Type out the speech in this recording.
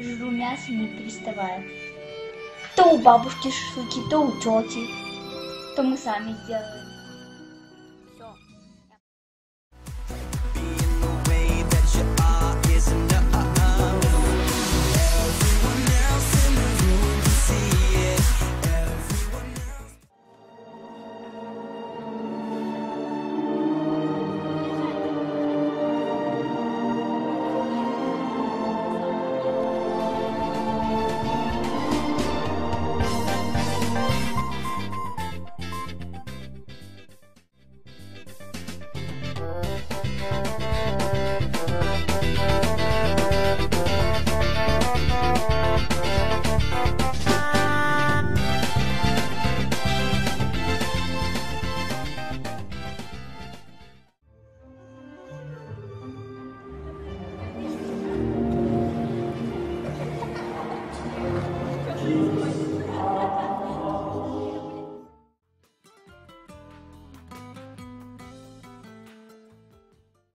жру мясо не переставая. То у бабушки шашлыки, то у тети, то мы сами сделали.